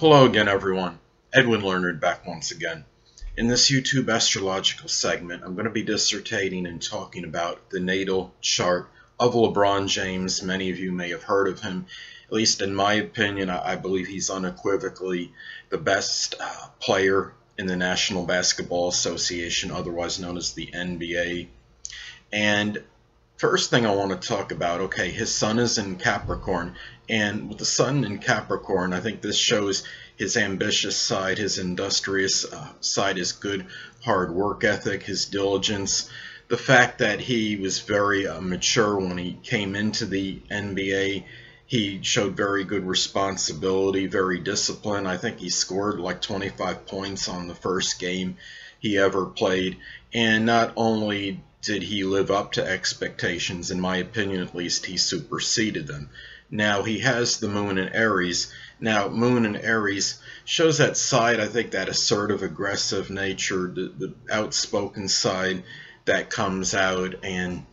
Hello again everyone, Edwin Learnard back once again. In this YouTube astrological segment, I'm going to be dissertating and talking about the natal chart of LeBron James. Many of you may have heard of him. At least in my opinion, I believe he's unequivocally the best uh, player in the National Basketball Association, otherwise known as the NBA. And First thing I want to talk about, okay, his sun is in Capricorn, and with the sun in Capricorn, I think this shows his ambitious side, his industrious uh, side, his good hard work ethic, his diligence, the fact that he was very uh, mature when he came into the NBA. He showed very good responsibility, very disciplined. I think he scored like 25 points on the first game he ever played. And not only did he live up to expectations? In my opinion, at least, he superseded them. Now, he has the moon in Aries. Now, moon in Aries shows that side, I think, that assertive, aggressive nature, the, the outspoken side that comes out. And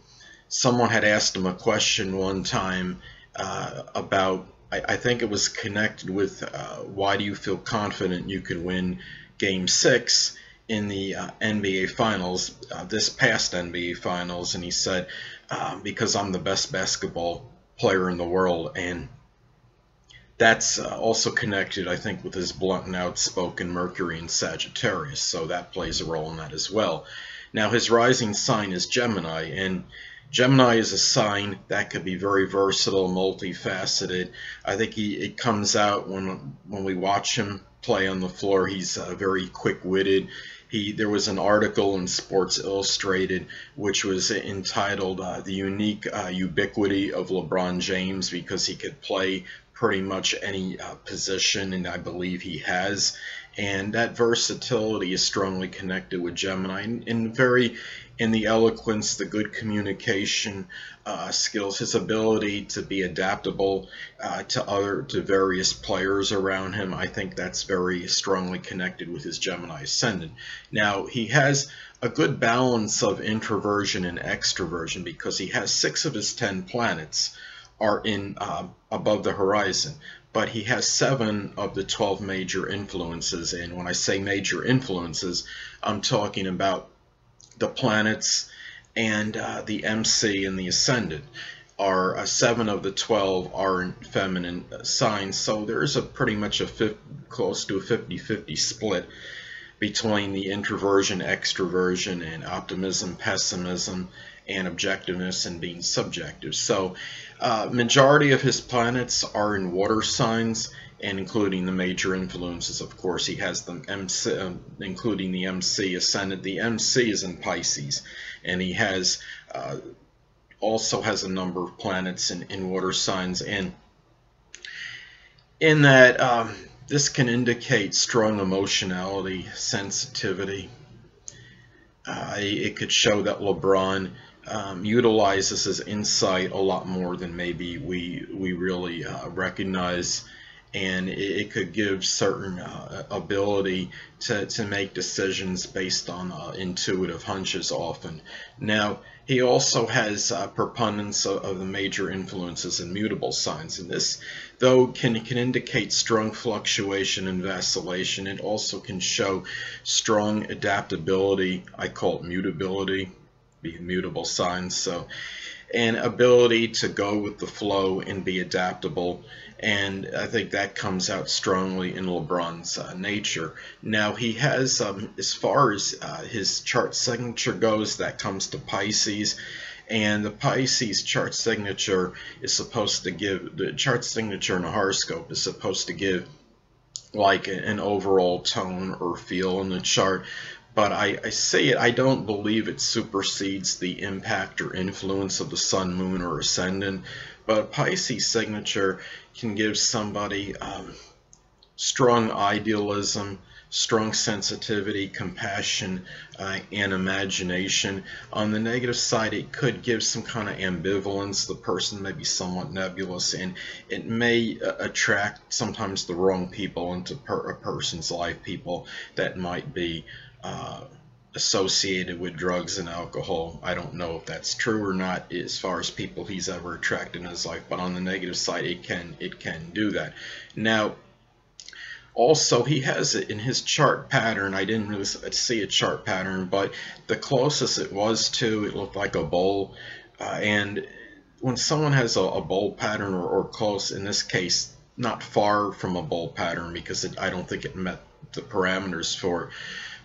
someone had asked him a question one time uh, about, I, I, think it was connected with uh, why do you feel confident you can win game six? in the uh, NBA Finals, uh, this past NBA Finals, and he said, uh, because I'm the best basketball player in the world, and that's uh, also connected, I think, with his blunt and outspoken Mercury and Sagittarius, so that plays a role in that as well. Now, his rising sign is Gemini, and Gemini is a sign that could be very versatile, multifaceted. I think he it comes out when when we watch him play on the floor. He's uh, very quick-witted he there was an article in Sports Illustrated which was entitled uh, "The Unique uh, Ubiquity of LeBron James" because he could play pretty much any uh, position, and I believe he has. And that versatility is strongly connected with Gemini, very in the eloquence, the good communication uh, skills, his ability to be adaptable uh, to other to various players around him. I think that's very strongly connected with his Gemini ascendant. Now he has a good balance of introversion and extroversion because he has six of his ten planets are in uh, above the horizon but he has seven of the 12 major influences. And when I say major influences I'm talking about the planets and uh, the MC and the ascendant. Are uh, seven of the 12 are in feminine signs so there's a pretty much a 50, close to a 50-50 split between the introversion extroversion and optimism pessimism and objectiveness and being subjective so uh, majority of his planets are in water signs and including the major influences. Of course, he has the MC, uh, including the MC ascendant. The MC is in Pisces, and he has uh, also has a number of planets in, in water signs. And in that, um, this can indicate strong emotionality, sensitivity. Uh, it could show that LeBron um, this as insight a lot more than maybe we we really uh, recognize and it, could give certain uh, ability to, to make decisions based on uh, intuitive hunches often. Now, he also has uh, proponents of, of, the major influences and mutable signs, and this, though, can, can indicate strong fluctuation and vacillation. It also can show strong adaptability. I call it mutability, be mutable signs. So, and ability to go with the flow and be adaptable and I think that comes out strongly in LeBron's uh, nature. Now he has, um, as far as uh, his chart signature goes, that comes to Pisces, and the Pisces chart signature is supposed to give the chart signature in a horoscope is supposed to give like an overall tone or feel in the chart. But I, I say it, I don't believe it supersedes the impact or influence of the sun, moon, or ascendant. But Pisces signature can give somebody um, strong idealism, strong sensitivity, compassion, uh, and imagination. On the negative side, it could give some kind of ambivalence. The person may be somewhat nebulous, and it may uh, attract sometimes the wrong people into per a person's life, people that might be uh, associated with drugs and alcohol. I don't know if that's true or not as far as people he's ever attracted in his life, but on the negative side, it can it can do that. Now, also he has it in his chart pattern I didn't really see a chart pattern but the closest it was to it looked like a bowl uh, and when someone has a, a bowl pattern or, or, close in this case not far from a bowl pattern because it, I don't think it met the parameters for it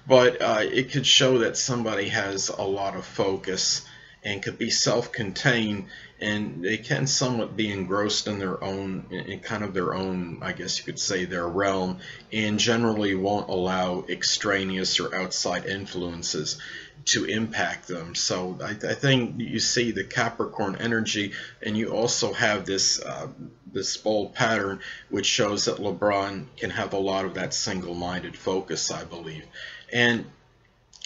but uh, it could show that somebody has a lot of focus and could be self-contained and they can somewhat be engrossed in their own in kind of their own I guess you could say their realm and generally won't allow extraneous or outside influences to impact them. So I, I think you see the Capricorn energy and you also have this uh, this bowl pattern which shows that LeBron can have a lot of that single-minded focus I believe and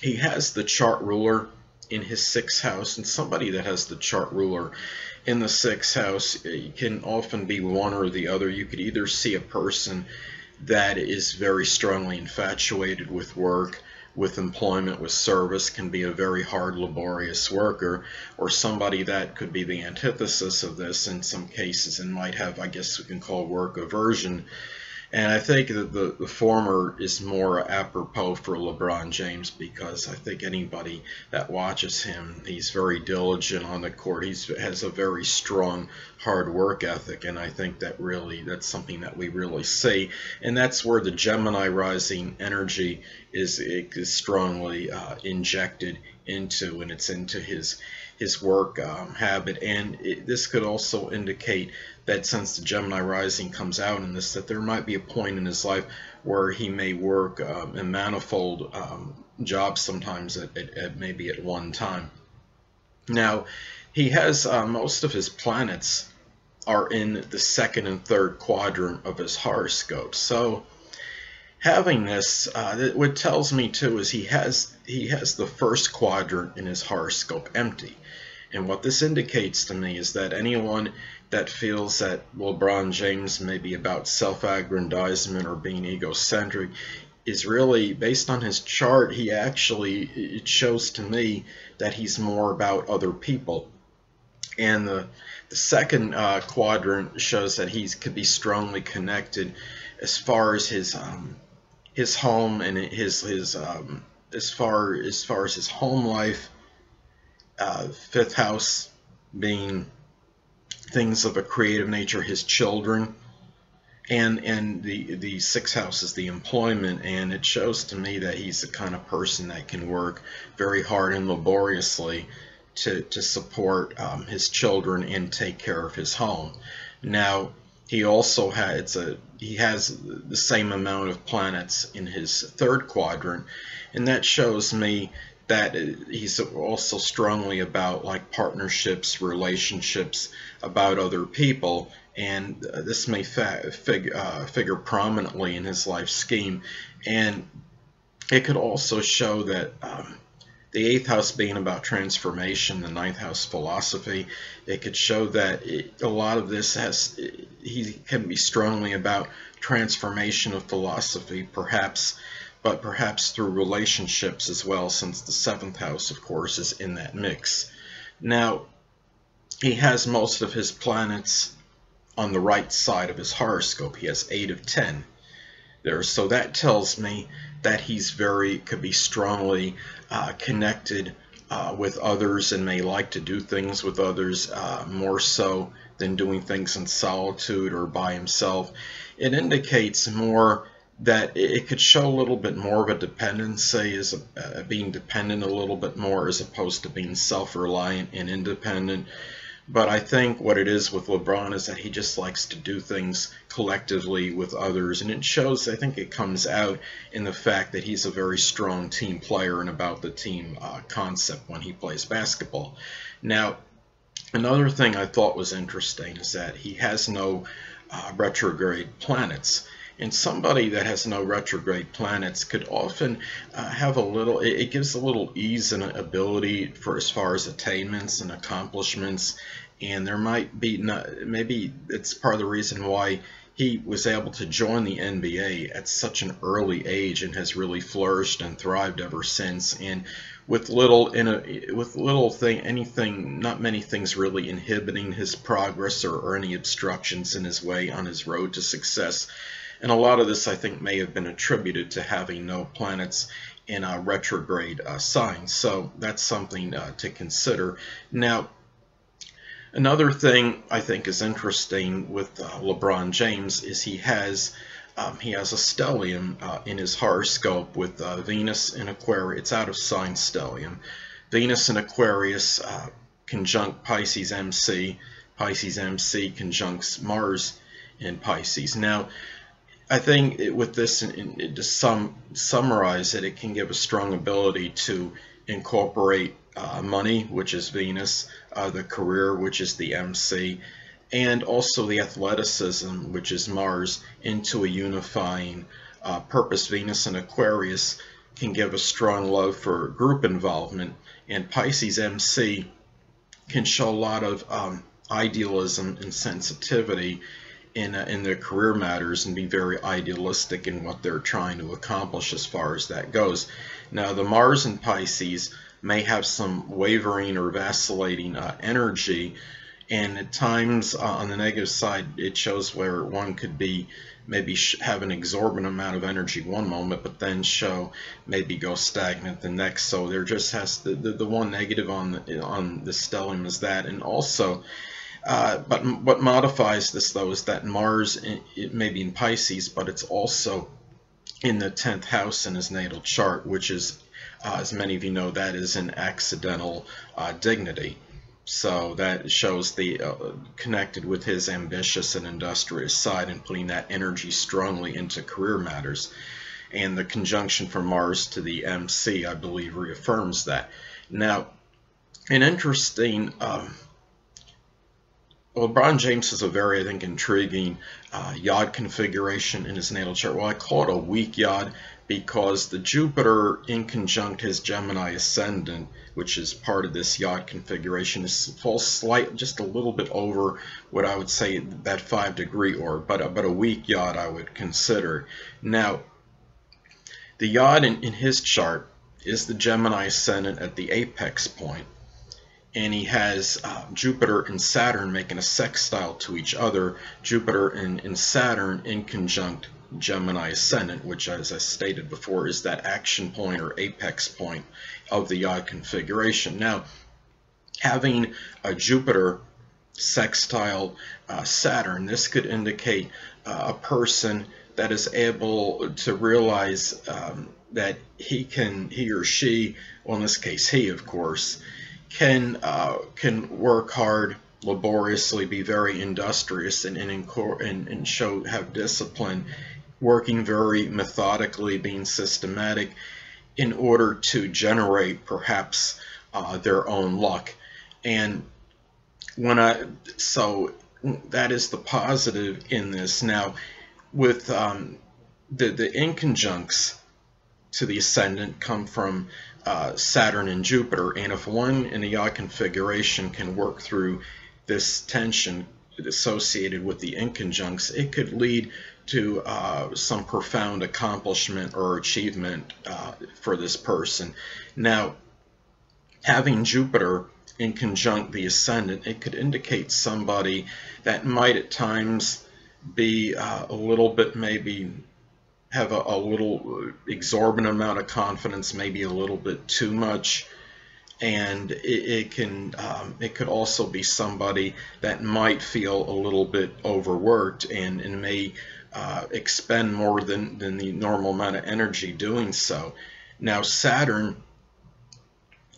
he has the chart ruler in his sixth house, and somebody that has the chart ruler in the sixth house can often be one or the other. You could either see a person that is very strongly infatuated with work, with employment, with service, can be a very hard, laborious worker, or somebody that could be the antithesis of this in some cases and might have, I guess we can call work aversion and I think that the, the former is more apropos for LeBron James because I think anybody that watches him, he's very diligent on the court. He has a very strong hard work ethic, and I think that really that's something that we really see. And that's where the Gemini rising energy is, is strongly uh, injected into, and it's into his his work um, habit. And it, this could also indicate that since the Gemini rising comes out in this, that there might be a point in his life where he may work um, in manifold um, jobs sometimes at, at, at, maybe at one time. Now, he has uh, most of his planets are in the second and third quadrant of his horoscope. So having this, uh, what tells me too is he has he has the first quadrant in his horoscope empty. And what this indicates to me is that anyone that feels that LeBron James may be about self-aggrandizement or being egocentric is really based on his chart he actually it shows to me that he's more about other people and the the second uh, quadrant shows that he could be strongly connected as far as his um, his home and his his um, as far as far as his home life uh, fifth house being things of a creative nature, his children, and and the the sixth house is the employment, and it shows to me that he's the kind of person that can work very hard and laboriously to to support um, his children and take care of his home. Now he also has a he has the same amount of planets in his third quadrant, and that shows me that he's also strongly about like partnerships, relationships, about other people, and uh, this may fig uh, figure prominently in his life scheme. And it could also show that um, the eighth house being about transformation, the ninth house philosophy, it could show that it, a lot of this has, he can be strongly about transformation of philosophy, perhaps but perhaps through relationships as well, since the seventh house, of course, is in that mix. Now, he has most of his planets on the right side of his horoscope. He has 8 of 10 there. So that tells me that he's very, could be strongly uh, connected uh, with others and may like to do things with others uh, more so than doing things in solitude or by himself. It indicates more that it could show a little bit more of a dependency as a, uh, being dependent a little bit more as opposed to being self-reliant and independent. But I think what it is with LeBron is that he just likes to do things collectively with others. And it shows, I think it comes out in the fact that he's a very strong team player and about the team uh, concept when he plays basketball. Now, another thing I thought was interesting is that he has no uh, retrograde planets. And somebody that has no retrograde planets could often uh, have a little, it, it, gives a little ease and ability for as far as attainments and accomplishments. And there might be, not, maybe it's part of the reason why he was able to join the NBA at such an early age and has really flourished and thrived ever since. And with little in a with little thing anything not many things really inhibiting his progress or, or any obstructions in his way on his road to success And a lot of this, I think, may have been attributed to having no planets in a retrograde uh, sign. So that's something uh, to consider. Now, another thing I think is interesting with uh, LeBron James is he has um, he has a stellium uh, in his horoscope with uh, Venus in Aquarius. It's out of sign stellium. Venus in Aquarius uh, conjunct Pisces MC. Pisces MC conjuncts Mars in Pisces. Now, I think it, with this, to sum, summarize it, it can give a strong ability to incorporate uh, money, which is Venus, uh, the career, which is the MC, and also the athleticism, which is Mars, into a unifying uh, purpose. Venus and Aquarius can give a strong love for group involvement, and Pisces MC can show a lot of um, idealism and sensitivity in, uh, in their career matters and be very idealistic in what they're trying to accomplish as far as that goes. Now, the Mars in Pisces may have some wavering or vacillating uh, energy, and at times uh, on the negative side, it shows where one could be maybe have an exorbitant amount of energy one moment, but then show maybe go stagnant the next. So there just has the, the, the one negative on the, on the stellium is that, and also uh, but what modifies this, though, is that Mars, it may be in Pisces, but it's also in the 10th house in his natal chart, which is, uh, as many of you know, that is an accidental uh, dignity. So that shows the uh, connected with his ambitious and industrious side and putting that energy strongly into career matters. And the conjunction from Mars to the MC, I believe, reaffirms that. Now, an interesting um, LeBron James has a very, I think, intriguing uh, yod configuration in his natal chart. Well, I call it a weak yod because the Jupiter in conjunct his Gemini ascendant, which is part of this yod configuration, is falls slight, just a little bit over what I would say that five degree orb, but a, but a weak yod I would consider. Now, the yod in, in his chart is the Gemini ascendant at the apex point and he has uh, Jupiter and Saturn making a sextile to each other, Jupiter and, and Saturn in conjunct Gemini ascendant, which as I stated before is that action point or apex point of the yod configuration. Now, having a Jupiter sextile uh, Saturn, this could indicate uh, a person that is able to realize um, that he can, he or she, well in this case he of course, can uh, can work hard, laboriously, be very industrious, and and, and, and show have discipline, working very methodically, being systematic, in order to generate perhaps uh, their own luck. And when I so that is the positive in this. Now, with um, the the inconjuncts to the ascendant come from uh, Saturn and Jupiter. And if one in the yod configuration can work through this tension associated with the inconjuncts, it could lead to uh, some profound accomplishment or achievement uh, for this person. Now, having Jupiter in conjunct the ascendant, it could indicate somebody that might at times be uh, a little bit maybe have a, a little exorbitant amount of confidence, maybe a little bit too much and it, it, can um, it could also be somebody that might feel a little bit overworked and, and may uh, expend more than, than the normal amount of energy doing so. Now Saturn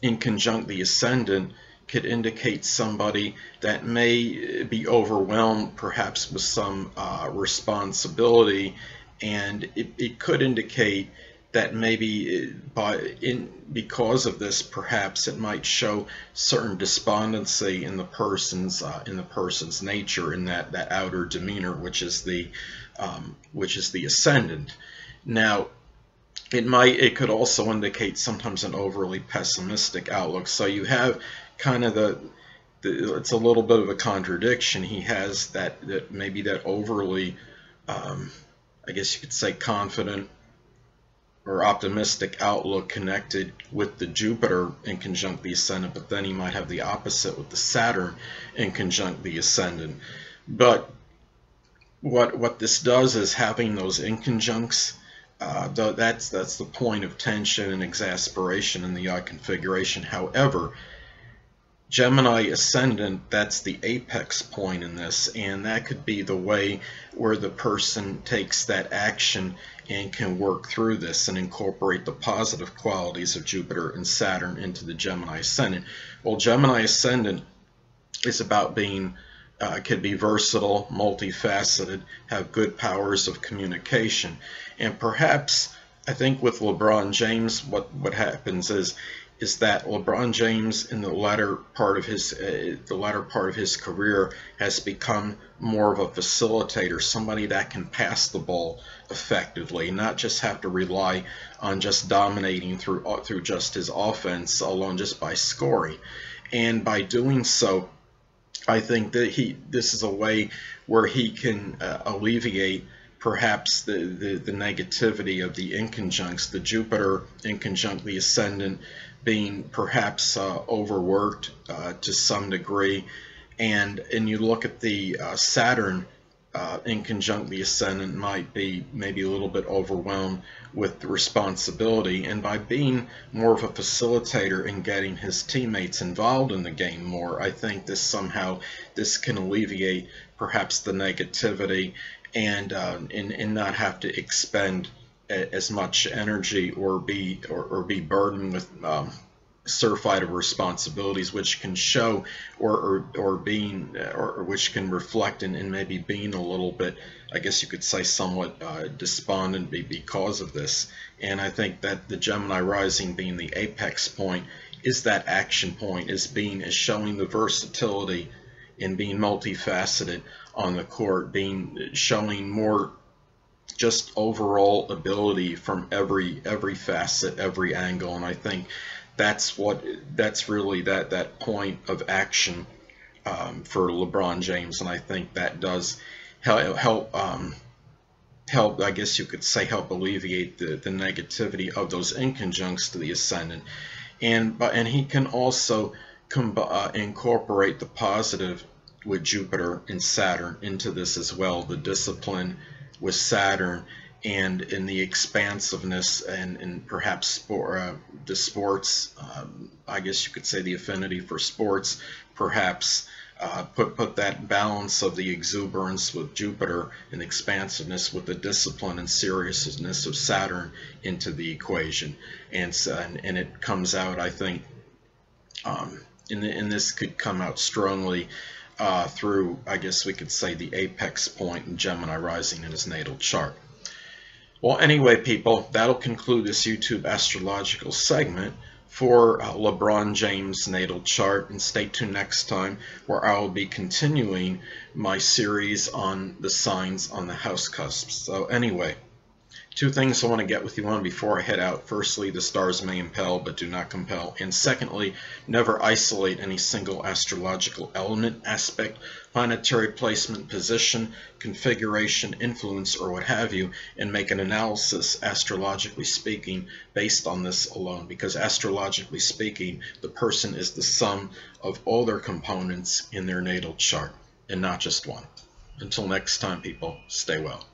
in conjunct the ascendant could indicate somebody that may be overwhelmed perhaps with some uh, responsibility and it, it could indicate that maybe by in because of this perhaps it might show certain despondency in the person's uh, in the person's nature in that that outer demeanor which is the um, which is the ascendant. Now it might it could also indicate sometimes an overly pessimistic outlook. So you have kind of the, the it's a little bit of a contradiction. He has that that maybe that overly um, I guess you could say confident or optimistic outlook connected with the Jupiter in conjunct the ascendant, but then he might have the opposite with the Saturn in conjunct the ascendant. But what what this does is having those inconjuncts uh, that's that's the point of tension and exasperation in the eye configuration. However, Gemini ascendant, that's the apex point in this, and that could be the way where the person takes that action and can work through this and incorporate the positive qualities of Jupiter and Saturn into the Gemini ascendant. Well, Gemini ascendant is about being uh, could be versatile, multifaceted, have good powers of communication. And perhaps, I think with LeBron James, what, what happens is is that LeBron James in the latter part of his uh, the latter part of his career has become more of a facilitator, somebody that can pass the ball effectively, not just have to rely on just dominating through uh, through just his offense alone, just by scoring. And by doing so, I think that he this is a way where he can uh, alleviate perhaps the, the, the, negativity of the inconjuncts, the Jupiter inconjunct the ascendant being perhaps uh, overworked uh, to some degree. And, and you look at the uh, Saturn uh, inconjunct the ascendant might be maybe a little bit overwhelmed with the responsibility. And by being more of a facilitator and getting his teammates involved in the game more, I think this somehow this can alleviate perhaps the negativity and uh, and, and not have to expend as much energy or be or, or be burdened with um, of responsibilities which can show or or, or being or, or which can reflect and, in maybe being a little bit I guess you could say somewhat uh, despondent because of this. And I think that the Gemini rising being the apex point is that action point is being is showing the versatility in being multifaceted on the court being showing more just overall ability from every every facet, every angle, and I think that's what that's really that that point of action um, for LeBron James, and I think that does help help um, help. I guess you could say help alleviate the the negativity of those inconjuncts to the ascendant, and but and he can also uh, incorporate the positive with Jupiter and Saturn into this as well. The discipline with Saturn and in the expansiveness and, and perhaps uh, the sports, um, I guess you could say the affinity for sports, perhaps uh, put put that balance of the exuberance with Jupiter and expansiveness with the discipline and seriousness of Saturn into the equation, and and, and it comes out, I think, um, and, and this could come out strongly uh, through, I guess we could say, the apex point in Gemini rising in his natal chart. Well, anyway, people, that'll conclude this YouTube astrological segment for uh, LeBron James' natal chart. And stay tuned next time where I will be continuing my series on the signs on the house cusps. So anyway, Two things I want to get with you on before I head out. Firstly, the stars may impel but do not compel. And secondly, never isolate any single astrological element, aspect, planetary placement, position, configuration, influence, or what have you, and make an analysis, astrologically speaking, based on this alone. Because astrologically speaking, the person is the sum of all their components in their natal chart, and not just one. Until next time, people, stay well.